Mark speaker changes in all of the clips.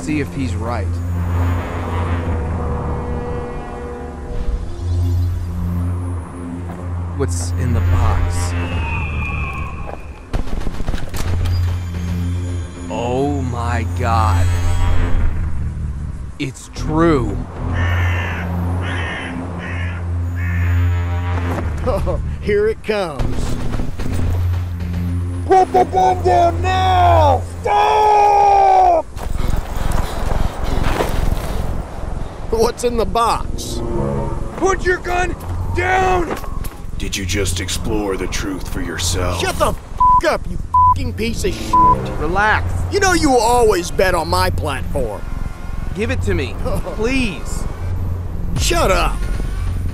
Speaker 1: see if he's right. What's in the box? Oh my god. It's true.
Speaker 2: Oh, here it comes.
Speaker 3: Put the gun down now! Stop!
Speaker 2: What's in the box?
Speaker 1: Put your gun down!
Speaker 4: Did you just explore the truth for yourself?
Speaker 2: Shut the f up, you fing piece of shit.
Speaker 1: Relax.
Speaker 2: You know you always bet on my platform.
Speaker 1: Give it to me. Please.
Speaker 2: Shut up.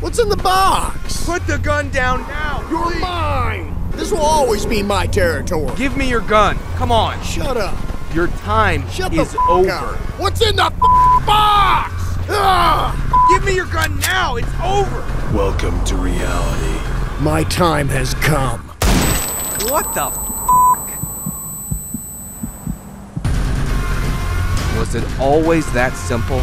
Speaker 2: What's in the box?
Speaker 1: Put the gun down now.
Speaker 2: You're mine. This will always be my territory.
Speaker 1: Give me your gun. Come on.
Speaker 2: Shut up.
Speaker 1: Your time
Speaker 2: Shut
Speaker 1: is
Speaker 2: f
Speaker 1: over.
Speaker 2: up. What's in the f box? Ah!
Speaker 1: Give me your gun now. It's over.
Speaker 4: Welcome to reality.
Speaker 2: My time has come.
Speaker 1: What the f? Was it always that simple?